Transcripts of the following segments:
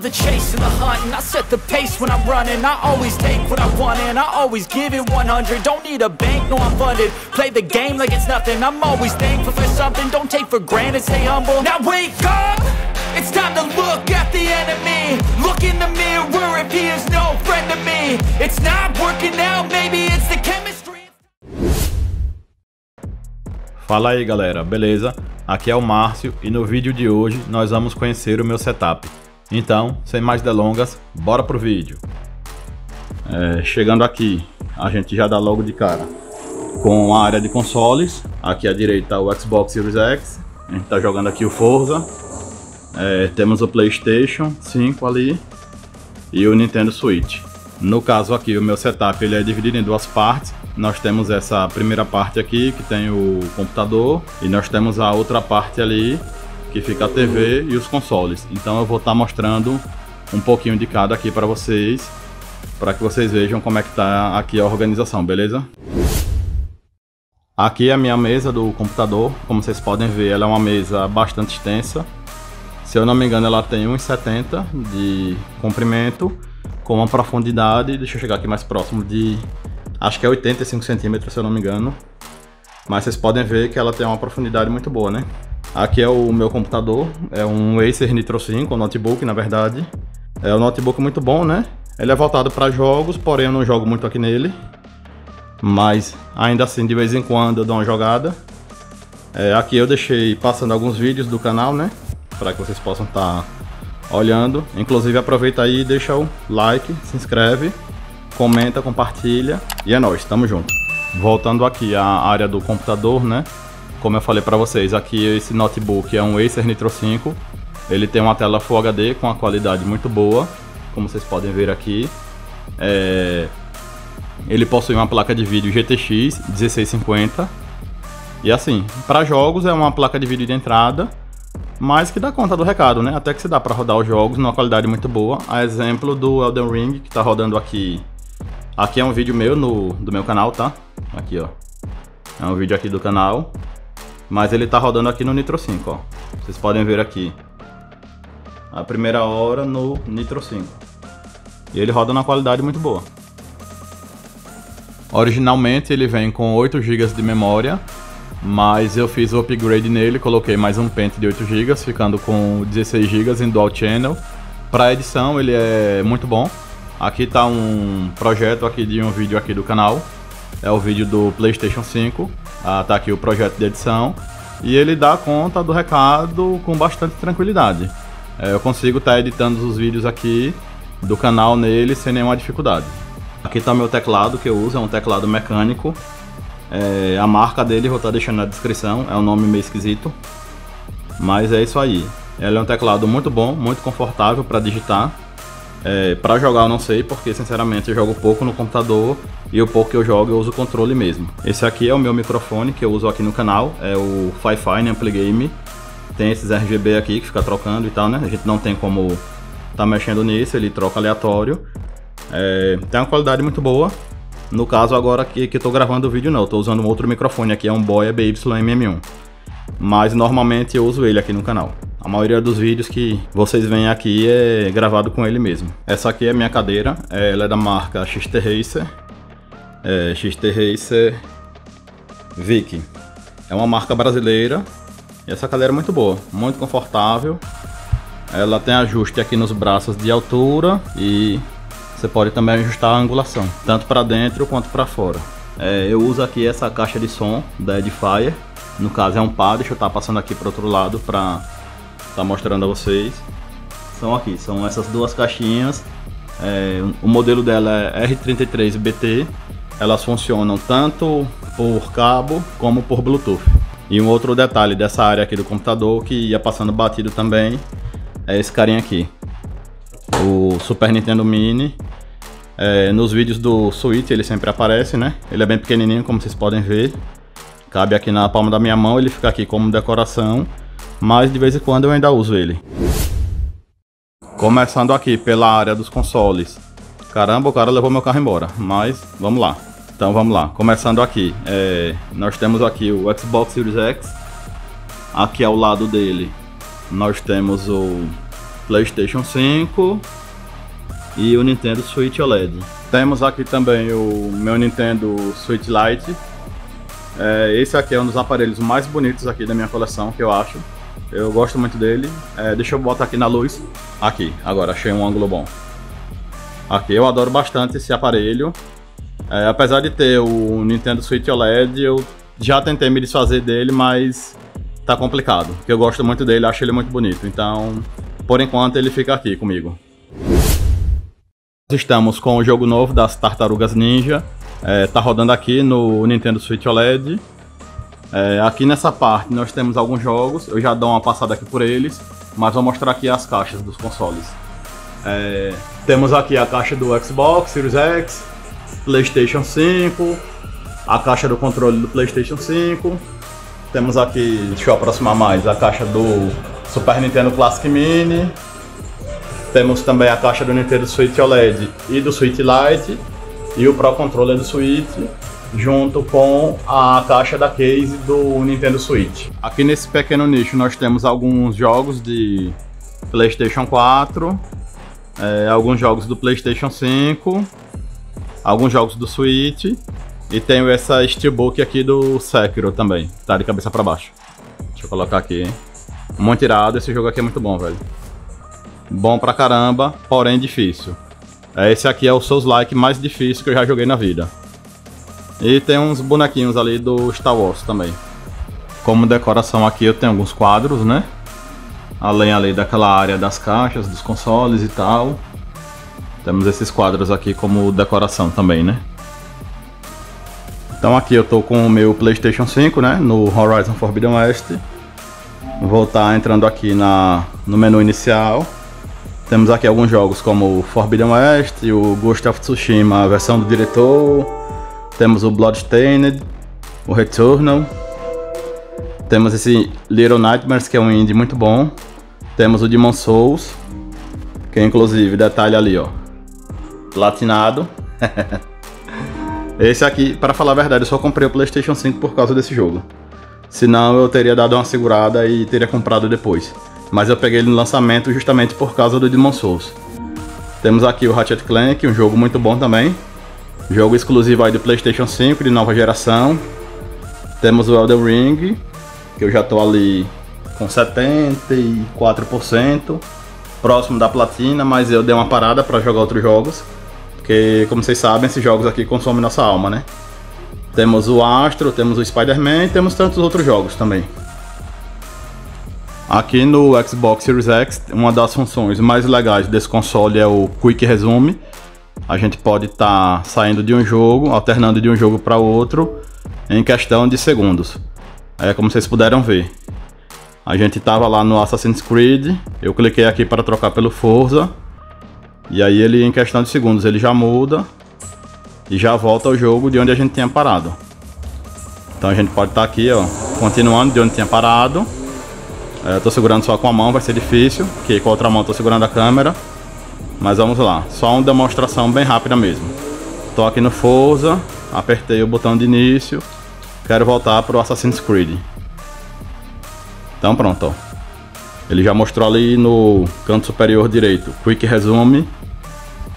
love the chase and the hunt And I set the pace when I'm running. I always take what I want and I always give it 100 Don't need a bank, no I'm funded. Play the game like it's nothing. I'm always thankful for something. Don't take for granted, stay humble. Now wake up! It's time to look at the enemy. Look in the mirror if he is no friend to me. It's not working out, maybe it's the chemistry. Fala aí galera, beleza? Aqui é o Márcio e no vídeo de hoje nós vamos conhecer o meu setup. Então, sem mais delongas, bora pro vídeo. É, chegando aqui, a gente já dá logo de cara com a área de consoles. Aqui à direita o Xbox Series X, a gente está jogando aqui o Forza. É, temos o Playstation 5 ali e o Nintendo Switch. No caso aqui, o meu setup ele é dividido em duas partes. Nós temos essa primeira parte aqui, que tem o computador, e nós temos a outra parte ali, que fica a TV e os consoles. Então eu vou estar tá mostrando um pouquinho de cada aqui para vocês, para que vocês vejam como é que está aqui a organização, beleza? Aqui é a minha mesa do computador, como vocês podem ver, ela é uma mesa bastante extensa. Se eu não me engano, ela tem 1,70 de comprimento com uma profundidade, deixa eu chegar aqui mais próximo, de acho que é 85 centímetros, se eu não me engano. Mas vocês podem ver que ela tem uma profundidade muito boa, né? Aqui é o meu computador, é um Acer Nitro 5, um notebook na verdade. É um notebook muito bom, né? Ele é voltado para jogos, porém eu não jogo muito aqui nele. Mas ainda assim, de vez em quando eu dou uma jogada. É, aqui eu deixei passando alguns vídeos do canal, né? Para que vocês possam estar tá olhando. Inclusive aproveita aí e deixa o like, se inscreve, comenta, compartilha e é nóis, tamo junto. Voltando aqui à área do computador, né? Como eu falei para vocês, aqui esse notebook é um Acer Nitro 5. Ele tem uma tela Full HD com uma qualidade muito boa, como vocês podem ver aqui. É... Ele possui uma placa de vídeo GTX 1650. E assim, para jogos é uma placa de vídeo de entrada mas que dá conta do recado, né? Até que se dá para rodar os jogos numa qualidade muito boa. A exemplo do Elden Ring, que tá rodando aqui. Aqui é um vídeo meu no, do meu canal, tá? Aqui, ó. É um vídeo aqui do canal. Mas ele tá rodando aqui no Nitro 5, ó. Vocês podem ver aqui. A primeira hora no Nitro 5. E ele roda na qualidade muito boa. Originalmente ele vem com 8 GB de memória mas eu fiz o upgrade nele, coloquei mais um pente de 8 GB, ficando com 16 GB em Dual Channel. Para edição ele é muito bom. Aqui está um projeto aqui de um vídeo aqui do canal. É o vídeo do PlayStation 5. Ah, tá aqui o projeto de edição e ele dá conta do recado com bastante tranquilidade. É, eu consigo estar tá editando os vídeos aqui do canal nele sem nenhuma dificuldade. Aqui está meu teclado que eu uso, é um teclado mecânico é, a marca dele vou estar deixando na descrição, é um nome meio esquisito. Mas é isso aí. Ele é um teclado muito bom, muito confortável para digitar. É, para jogar eu não sei, porque sinceramente eu jogo pouco no computador e o pouco que eu jogo eu uso o controle mesmo. Esse aqui é o meu microfone que eu uso aqui no canal, é o Fi-Fi Amplygame. Tem esses RGB aqui que fica trocando e tal, né? A gente não tem como tá mexendo nisso, ele troca aleatório. É, tem uma qualidade muito boa, no caso, agora que, que eu tô gravando o vídeo não, eu tô usando um outro microfone aqui, é um Boya BY-MM1. Mas normalmente eu uso ele aqui no canal. A maioria dos vídeos que vocês veem aqui é gravado com ele mesmo. Essa aqui é a minha cadeira, ela é da marca XT Racer. É, XT Racer Viking. É uma marca brasileira. E essa cadeira é muito boa, muito confortável. Ela tem ajuste aqui nos braços de altura e você pode também ajustar a angulação, tanto para dentro quanto para fora. É, eu uso aqui essa caixa de som da Edifier, no caso é um par, deixa eu estar tá passando aqui para outro lado para tá mostrando a vocês. São aqui, são essas duas caixinhas. É, o modelo dela é R33BT. Elas funcionam tanto por cabo como por Bluetooth. E um outro detalhe dessa área aqui do computador que ia passando batido também é esse carinha aqui. O Super Nintendo Mini é, nos vídeos do Switch ele sempre aparece, né? Ele é bem pequenininho, como vocês podem ver. Cabe aqui na palma da minha mão, ele fica aqui como decoração. Mas de vez em quando eu ainda uso ele. Começando aqui pela área dos consoles. Caramba, o cara levou meu carro embora. Mas vamos lá. Então vamos lá. Começando aqui. É, nós temos aqui o Xbox Series X. Aqui ao lado dele nós temos o PlayStation 5 e o Nintendo Switch OLED. Temos aqui também o meu Nintendo Switch Lite. É, esse aqui é um dos aparelhos mais bonitos aqui da minha coleção, que eu acho. Eu gosto muito dele. É, deixa eu botar aqui na luz. Aqui, agora achei um ângulo bom. Aqui, eu adoro bastante esse aparelho. É, apesar de ter o Nintendo Switch OLED, eu já tentei me desfazer dele, mas tá complicado. Porque eu gosto muito dele, acho ele muito bonito. Então, por enquanto, ele fica aqui comigo. Estamos com o jogo novo das Tartarugas Ninja. É, tá rodando aqui no Nintendo Switch OLED. É, aqui nessa parte nós temos alguns jogos, eu já dou uma passada aqui por eles, mas vou mostrar aqui as caixas dos consoles. É, temos aqui a caixa do Xbox Series X, PlayStation 5, a caixa do controle do PlayStation 5. Temos aqui, deixa eu aproximar mais, a caixa do Super Nintendo Classic Mini. Temos também a caixa do Nintendo Switch OLED e do Switch Lite e o Pro Controller do Switch junto com a caixa da case do Nintendo Switch. Aqui nesse pequeno nicho nós temos alguns jogos de PlayStation 4, é, alguns jogos do PlayStation 5, alguns jogos do Switch e tenho essa Steelbook aqui do Sekiro também, tá de cabeça para baixo. Deixa eu colocar aqui. Muito irado, esse jogo aqui é muito bom, velho. Bom pra caramba, porém difícil. Esse aqui é o Souls-like mais difícil que eu já joguei na vida. E tem uns bonequinhos ali do Star Wars também. Como decoração aqui eu tenho alguns quadros, né? Além ali daquela área das caixas, dos consoles e tal. Temos esses quadros aqui como decoração também, né? Então aqui eu tô com o meu Playstation 5, né? No Horizon Forbidden West. Vou estar tá entrando aqui na, no menu inicial. Temos aqui alguns jogos como Forbidden West, o Ghost of Tsushima, a versão do diretor, temos o Bloodstained, o Returnal. Temos esse Little Nightmares, que é um indie muito bom. Temos o Demon Souls, que é inclusive detalhe ali, ó. Platinado. esse aqui, para falar a verdade, eu só comprei o PlayStation 5 por causa desse jogo. Senão eu teria dado uma segurada e teria comprado depois. Mas eu peguei ele no lançamento justamente por causa do Demon Souls. Temos aqui o Ratchet Clank, um jogo muito bom também. Jogo exclusivo aí do PlayStation 5 de nova geração. Temos o Elden Ring, que eu já tô ali com 74%, próximo da platina, mas eu dei uma parada para jogar outros jogos, porque como vocês sabem, esses jogos aqui consomem nossa alma, né? Temos o Astro, temos o Spider-Man e temos tantos outros jogos também. Aqui no Xbox Series X, uma das funções mais legais desse console é o Quick Resume, a gente pode estar tá saindo de um jogo, alternando de um jogo para outro em questão de segundos. É como vocês puderam ver. A gente estava lá no Assassin's Creed, eu cliquei aqui para trocar pelo Forza. E aí ele em questão de segundos ele já muda e já volta ao jogo de onde a gente tinha parado. Então a gente pode estar tá aqui, ó, continuando de onde tinha parado. É, tô segurando só com a mão, vai ser difícil, porque com a outra mão tô segurando a câmera. Mas vamos lá, só uma demonstração bem rápida mesmo. Tô aqui no Forza, apertei o botão de início, quero voltar para o Assassin's Creed. Então pronto, ó. Ele já mostrou ali no canto superior direito, Quick Resume.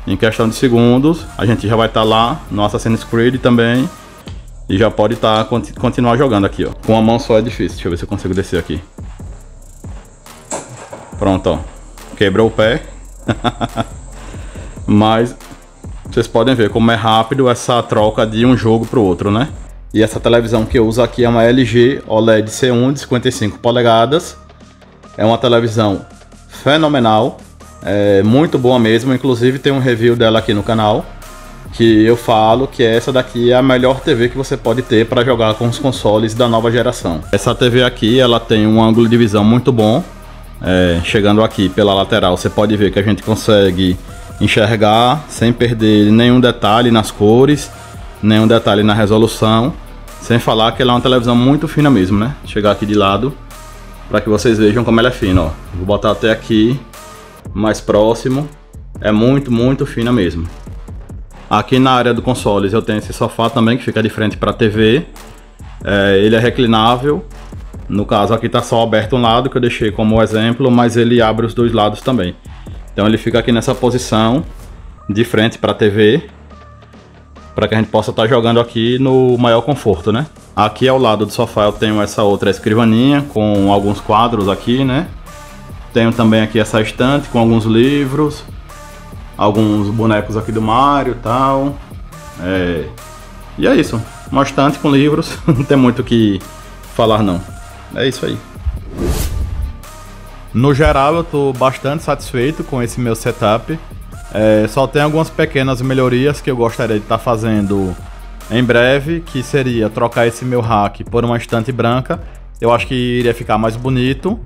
Em questão de segundos, a gente já vai estar tá lá no Assassin's Creed também. E já pode estar tá, continuar jogando aqui, ó. Com a mão só é difícil. Deixa eu ver se eu consigo descer aqui. Pronto, ó. Quebrou o pé. Mas vocês podem ver como é rápido essa troca de um jogo para o outro, né? E essa televisão que eu uso aqui é uma LG OLED C1 de 55 polegadas. É uma televisão fenomenal, é muito boa mesmo. Inclusive tem um review dela aqui no canal que eu falo que essa daqui é a melhor TV que você pode ter para jogar com os consoles da nova geração. Essa TV aqui ela tem um ângulo de visão muito bom. É, chegando aqui pela lateral, você pode ver que a gente consegue enxergar sem perder nenhum detalhe nas cores, nenhum detalhe na resolução, sem falar que ela é uma televisão muito fina mesmo, né? Chegar aqui de lado para que vocês vejam como ela é fina, ó. Vou botar até aqui mais próximo. É muito, muito fina mesmo. Aqui na área do consoles eu tenho esse sofá também que fica de frente para a TV. É, ele é reclinável, No caso aqui tá só aberto um lado que eu deixei como exemplo, mas ele abre os dois lados também. Então ele fica aqui nessa posição de frente para a TV, para que a gente possa estar tá jogando aqui no maior conforto, né? Aqui ao lado do sofá eu tenho essa outra escrivaninha com alguns quadros aqui, né? Tenho também aqui essa estante com alguns livros, alguns bonecos aqui do Mario e tal. É... E é isso, uma estante com livros, não tem muito o que falar não. É isso aí. No geral, eu estou bastante satisfeito com esse meu setup. É, só tem algumas pequenas melhorias que eu gostaria de estar tá fazendo em breve, que seria trocar esse meu rack por uma estante branca. Eu acho que iria ficar mais bonito.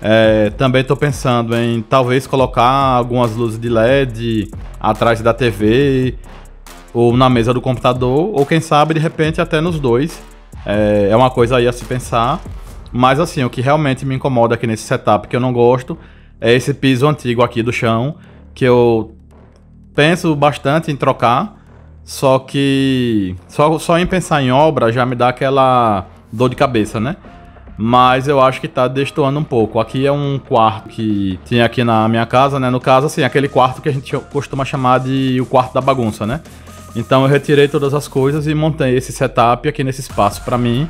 É, também estou pensando em talvez colocar algumas luzes de LED atrás da TV ou na mesa do computador, ou quem sabe de repente até nos dois. É, é uma coisa aí a se pensar. Mas assim, o que realmente me incomoda aqui nesse setup que eu não gosto é esse piso antigo aqui do chão, que eu penso bastante em trocar, só que só, só em pensar em obra já me dá aquela dor de cabeça, né? Mas eu acho que tá destoando um pouco. Aqui é um quarto que tinha aqui na minha casa, né? No caso, assim, aquele quarto que a gente costuma chamar de o quarto da bagunça, né? Então eu retirei todas as coisas e montei esse setup aqui nesse espaço para mim.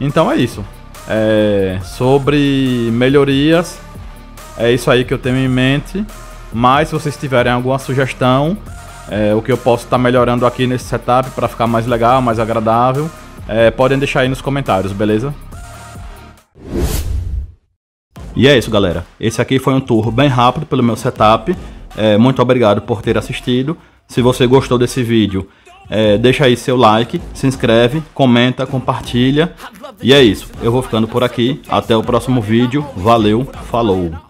Então é isso. É, sobre melhorias, é isso aí que eu tenho em mente. Mas se vocês tiverem alguma sugestão, é, o que eu posso estar tá melhorando aqui nesse setup para ficar mais legal, mais agradável, é, podem deixar aí nos comentários, beleza? E é isso, galera. Esse aqui foi um tour bem rápido pelo meu setup. É, muito obrigado por ter assistido. Se você gostou desse vídeo, é, deixa aí seu like, se inscreve, comenta, compartilha. E é isso. Eu vou ficando por aqui. Até o próximo vídeo. Valeu, falou!